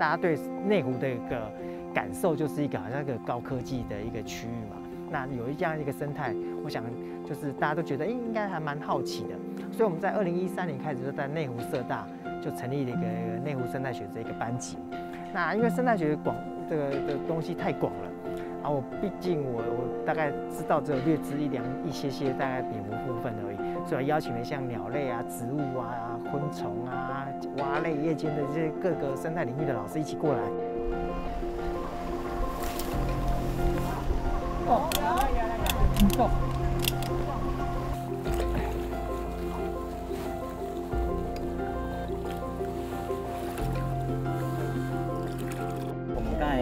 大家对内湖的一个感受就是一个好像一个高科技的一个区域嘛。那有一这样一个生态，我想就是大家都觉得，哎，应该还蛮好奇的。所以我们在二零一三年开始就在内湖社大就成立了一个内湖生态学这一个班级。那因为生态学广这个的东西太广了，啊，我毕竟我我大概知道只有略知一两一些些大概蝙蝠部分而已，所以邀请了像鸟类啊、植物啊、昆虫啊、蛙类、夜间的这些各个生态领域的老师一起过来。哦，走。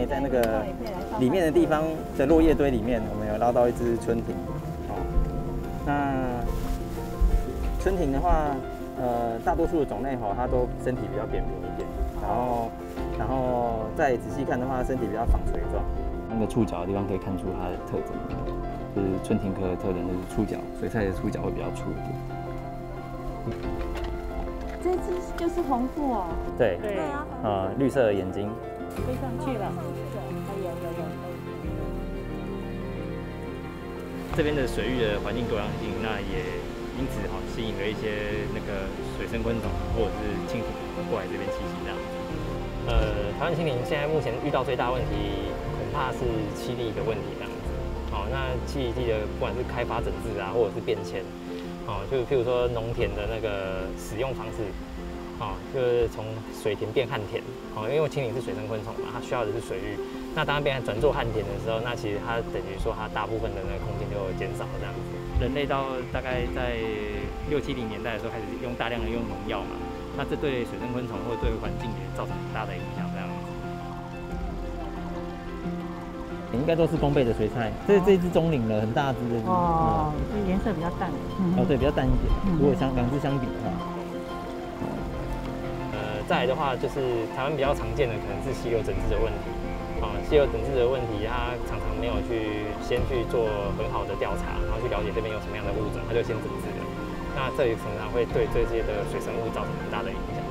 在那个里面的地方的落叶堆里面，我们有捞到一只春蜓。好，那春蜓的话，呃，大多数的种类哈，它都身体比较扁平一点。然后，然后再仔细看的话，身体比较纺锤状。那个触角的地方可以看出它的特征，就是春蜓科的特征就是触角，水菜的触角会比较粗一点。这只就是红腹哦。对对啊，呃，绿色的眼睛。飞上去了，还有有有。这边的水域的环境多样性，那也因此好吸引了一些那个水生昆虫或者是蜻蜓过来这边栖息这样。呃，台湾蜻蜓现在目前遇到最大问题，恐怕是栖地的问题这样子。好，那栖地的不管是开发整治啊，或者是变迁，哦，就譬如说农田的那个使用方式。哦，就是从水田变旱田，哦，因为蜻蜓是水生昆虫嘛，它需要的是水域。那当它变成转做旱田的时候，那其实它等于说它大部分的那个空间就减少了这样子。人类到大概在六七零年代的时候开始用大量的用农药嘛，那这对水生昆虫或者对环境也造成很大的影响这样子。应该都是公倍的水菜，这这只中领了，很大只的。哦，这颜色比较淡。哦，对，比较淡一点。如果相两只相比的话。再来的话，就是台湾比较常见的可能是稀有整治的问题，啊，稀有整治的问题，它常常没有去先去做很好的调查，然后去了解这边有什么样的物种，他就先整治了，那这里可能会对这些的水生物造成很大的影响。